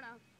far.